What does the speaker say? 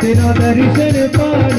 तेरा दर्शन पाना